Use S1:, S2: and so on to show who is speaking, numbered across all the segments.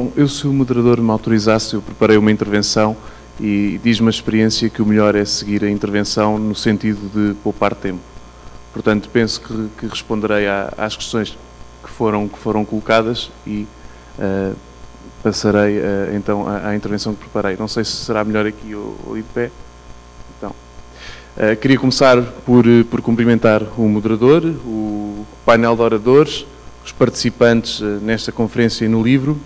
S1: Bom, eu, se o moderador me autorizasse, eu preparei uma intervenção e diz-me a experiência que o melhor é seguir a intervenção no sentido de poupar tempo. Portanto, penso que, que responderei às questões que foram, que foram colocadas e uh, passarei uh, então à, à, intervenção que preparei. Não sei se será melhor aqui ou, ou de pé. Então, uh, queria começar por, por cumprimentar o moderador, o painel de oradores, os participantes nesta conferência e no livro,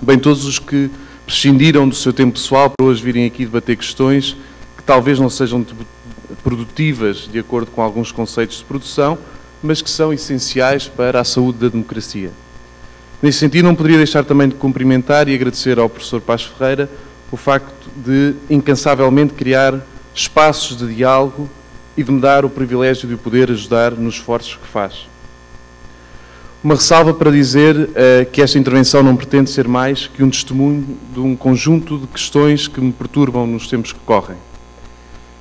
S1: bem todos os que prescindiram do seu tempo pessoal para hoje virem aqui debater questões que talvez não sejam produtivas de acordo com alguns conceitos de produção, mas que são essenciais para a saúde da democracia. Nesse sentido, não poderia deixar também de cumprimentar e agradecer ao professor Paz Ferreira o facto de incansavelmente criar espaços de diálogo e de me dar o privilégio de o poder ajudar nos esforços que faz. Uma ressalva para dizer uh, que esta intervenção não pretende ser mais que um testemunho de um conjunto de questões que me perturbam nos tempos que correm.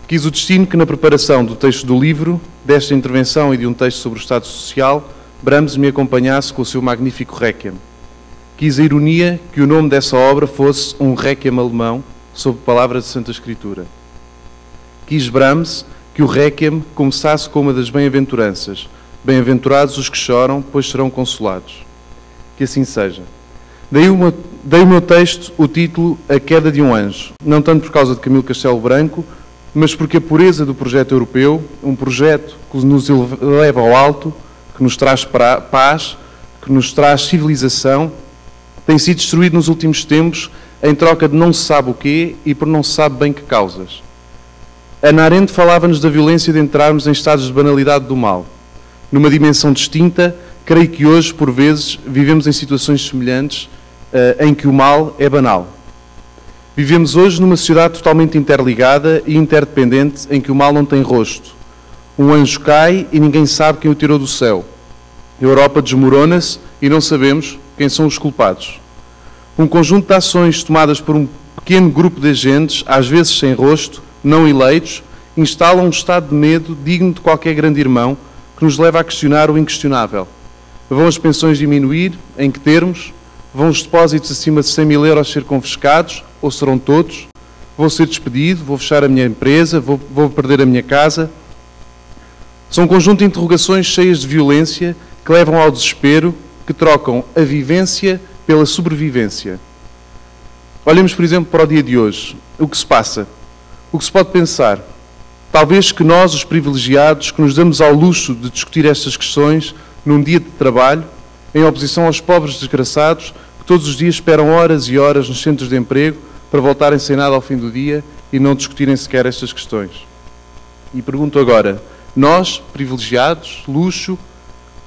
S1: Quis o destino que, na preparação do texto do livro, desta intervenção e de um texto sobre o Estado Social, Brahms me acompanhasse com o seu magnífico Requiem. Quis a ironia que o nome dessa obra fosse um Requiem alemão, sob palavras de Santa Escritura. Quis Brahms que o Requiem começasse com uma das bem-aventuranças. Bem-aventurados os que choram, pois serão consolados. Que assim seja. Dei, uma, dei o meu texto o título A Queda de um Anjo, não tanto por causa de Camilo Castelo Branco, mas porque a pureza do projeto europeu, um projeto que nos leva ao alto, que nos traz paz, que nos traz civilização, tem sido destruído nos últimos tempos em troca de não se sabe o quê e por não se sabe bem que causas. Ana Arendt falava-nos da violência de entrarmos em estados de banalidade do mal. Numa dimensão distinta, creio que hoje, por vezes, vivemos em situações semelhantes uh, em que o mal é banal. Vivemos hoje numa sociedade totalmente interligada e interdependente em que o mal não tem rosto. Um anjo cai e ninguém sabe quem o tirou do céu. A Europa desmorona-se e não sabemos quem são os culpados. Um conjunto de ações tomadas por um pequeno grupo de agentes, às vezes sem rosto, não eleitos, instalam um estado de medo digno de qualquer grande irmão que nos leva a questionar o inquestionável. Vão as pensões diminuir? Em que termos? Vão os depósitos acima de 100 mil euros ser confiscados? ou serão todos? Vou ser despedido? Vou fechar a minha empresa? Vou, vou perder a minha casa? São um conjunto de interrogações cheias de violência que levam ao desespero, que trocam a vivência pela sobrevivência. Olhemos, por exemplo, para o dia de hoje. O que se passa? O que se pode pensar? Talvez que nós, os privilegiados, que nos damos ao luxo de discutir estas questões num dia de trabalho, em oposição aos pobres desgraçados que todos os dias esperam horas e horas nos centros de emprego para voltarem sem nada ao fim do dia e não discutirem sequer estas questões. E pergunto agora: nós, privilegiados, luxo,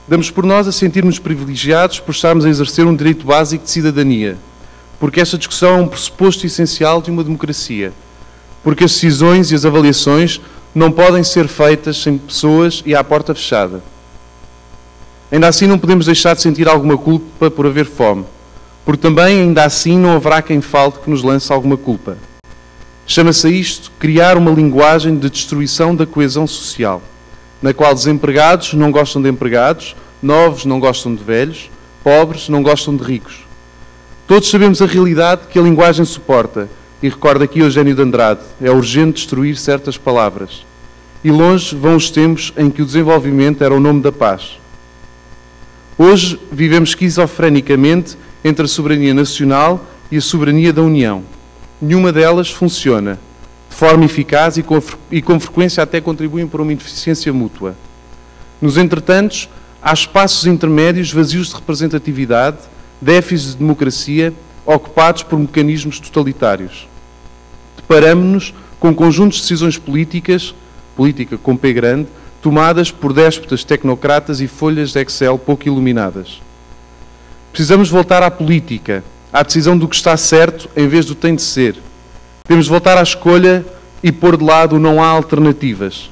S1: damos por nós a sentirmos privilegiados por estarmos a exercer um direito básico de cidadania, porque esta discussão é um pressuposto essencial de uma democracia, porque as decisões e as avaliações não podem ser feitas sem pessoas e à porta fechada. Ainda assim, não podemos deixar de sentir alguma culpa por haver fome porque também ainda assim não haverá quem falte que nos lance alguma culpa. Chama-se isto criar uma linguagem de destruição da coesão social, na qual desempregados não gostam de empregados, novos não gostam de velhos, pobres não gostam de ricos. Todos sabemos a realidade que a linguagem suporta, e recorda aqui Eugênio de Andrade, é urgente destruir certas palavras. E longe vão os tempos em que o desenvolvimento era o nome da paz. Hoje vivemos esquizofrenicamente entre a soberania nacional e a soberania da União. Nenhuma delas funciona de forma eficaz e com, e com frequência até contribuem para uma ineficiência mútua. Nos entretantos, há espaços intermédios vazios de representatividade, déficits de democracia, ocupados por mecanismos totalitários. Deparamos-nos com conjuntos de decisões políticas, política com P grande, tomadas por déspotas tecnocratas e folhas de Excel pouco iluminadas. Precisamos voltar à política, à decisão do que está certo em vez do tem de ser. Temos de voltar à escolha e pôr de lado o não há alternativas.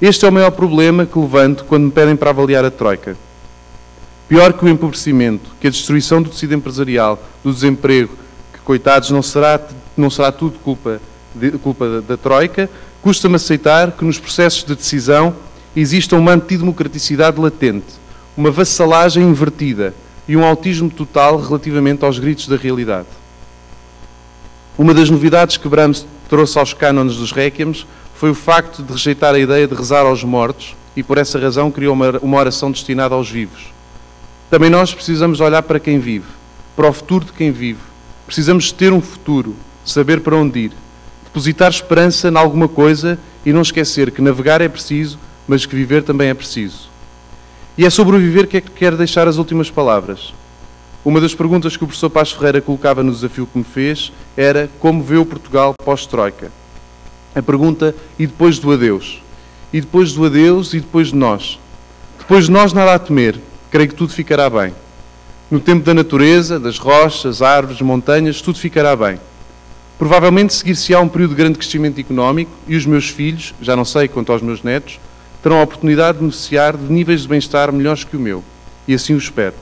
S1: Este é o maior problema que levanto quando me pedem para avaliar a Troika. Pior que o empobrecimento, que a destruição do tecido empresarial, do desemprego, que, coitados, não será, não será tudo culpa, de, culpa da, da Troika, custa-me aceitar que nos processos de decisão exista uma antidemocraticidade latente, uma vassalagem invertida, e um autismo total relativamente aos gritos da realidade. Uma das novidades que Brahms trouxe aos cânones dos Requiems foi o facto de rejeitar a ideia de rezar aos mortos e, por essa razão, criou uma oração destinada aos vivos. Também nós precisamos olhar para quem vive, para o futuro de quem vive. Precisamos ter um futuro, saber para onde ir, depositar esperança em alguma coisa e não esquecer que navegar é preciso, mas que viver também é preciso. E é sobre o viver que é que quero deixar as últimas palavras. Uma das perguntas que o professor Paz Ferreira colocava no desafio que me fez era como vê o Portugal pós-Troika. A pergunta, e depois do adeus? E depois do adeus e depois de nós? Depois de nós nada a temer, creio que tudo ficará bem. No tempo da natureza, das rochas, árvores, montanhas, tudo ficará bem. Provavelmente seguir-se-á um período de grande crescimento económico e os meus filhos, já não sei quanto aos meus netos, terão a oportunidade de beneficiar de níveis de bem-estar melhores que o meu. E assim o espero.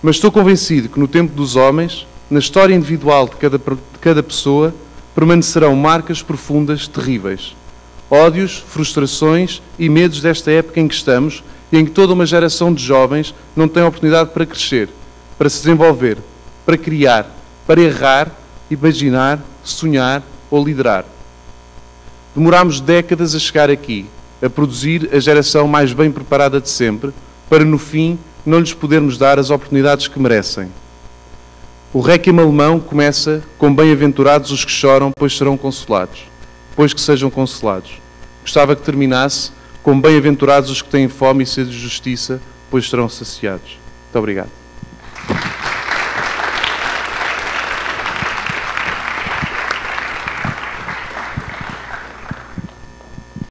S1: Mas estou convencido que no tempo dos homens, na história individual de cada, de cada pessoa, permanecerão marcas profundas, terríveis. Ódios, frustrações e medos desta época em que estamos e em que toda uma geração de jovens não tem oportunidade para crescer, para se desenvolver, para criar, para errar, imaginar, sonhar ou liderar. Demorámos décadas a chegar aqui, a produzir a geração mais bem preparada de sempre, para no fim não lhes podermos dar as oportunidades que merecem. O Requiem alemão começa com bem-aventurados os que choram, pois serão consolados, pois que sejam consolados. Gostava que terminasse com bem-aventurados os que têm fome e sede de justiça, pois serão saciados. Muito obrigado.